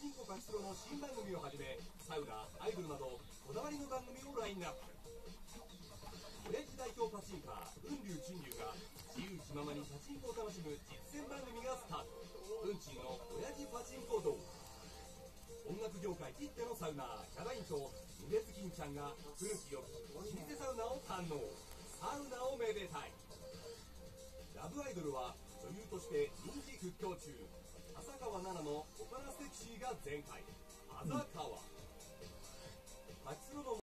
チンコパチスロの新番組をはじめサウナアイドルなどこだわりの番組をラインナップ。親父代表パチンカー雲龍珍龍が自由気ままにパチンコを楽しむ実践番組がスタート。運賃の親父パチンコ道。音楽業界きってのサウナーヒャダインと梅津金ちゃんが古き良き老舗サウナを堪能。サウナをめでたい。ラブアイドルは女優として中浅川奈々の大人セクシーが全開あざかわ